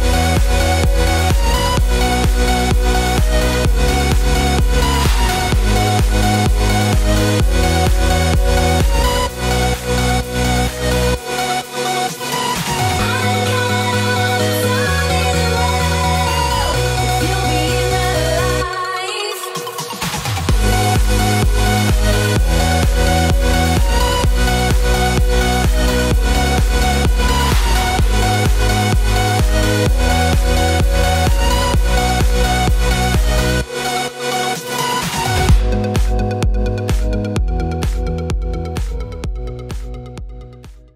Bye.